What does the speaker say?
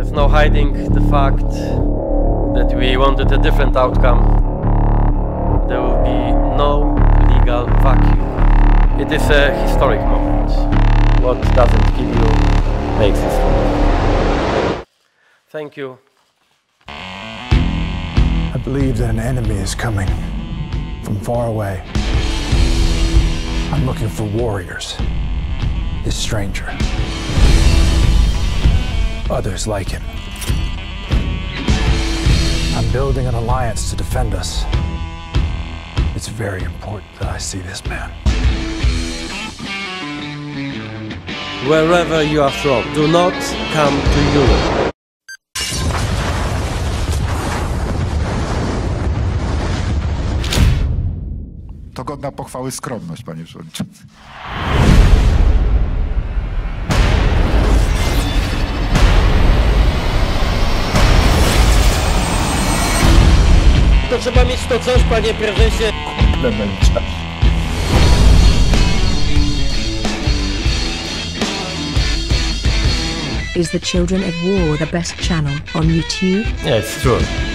There's no hiding the fact that we wanted a different outcome. There will be no legal vacuum. It is a historic moment. What doesn't kill you makes stronger. Thank you. I believe that an enemy is coming from far away. I'm looking for warriors. This stranger. Others like him. I'm building an alliance to defend us. It's very important that I see this man. Wherever you are from, do not come to Europe. To godna pochwały skromność, panie przewodniczący. To trzeba mieć to coś, panie prezesie. Is the Children of War the best channel on YouTube? Yeah, it's true.